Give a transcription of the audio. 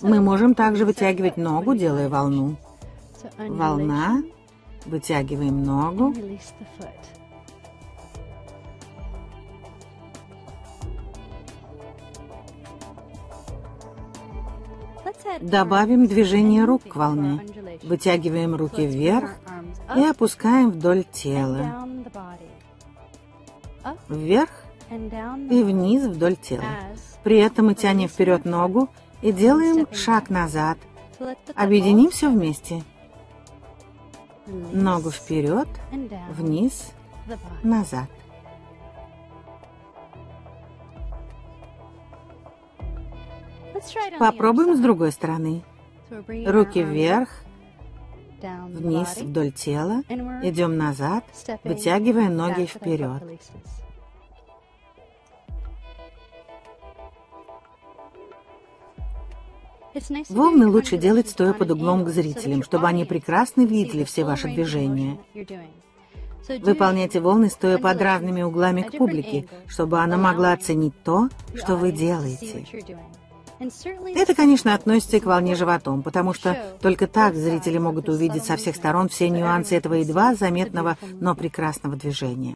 Мы можем также вытягивать ногу, делая волну. Волна. Вытягиваем ногу. Добавим движение рук к волне. Вытягиваем руки вверх и опускаем вдоль тела. Вверх и вниз вдоль тела. При этом мы тянем вперед ногу и делаем шаг назад. Объединим все вместе. Ногу вперед, вниз, назад. Попробуем с другой стороны. Руки вверх, вниз вдоль тела, идем назад, вытягивая ноги вперед. Волны лучше делать стоя под углом к зрителям, чтобы они прекрасно видели все ваши движения. Выполняйте волны, стоя под разными углами к публике, чтобы она могла оценить то, что вы делаете. Это, конечно, относится и к волне животом, потому что только так зрители могут увидеть со всех сторон все нюансы этого едва заметного, но прекрасного движения.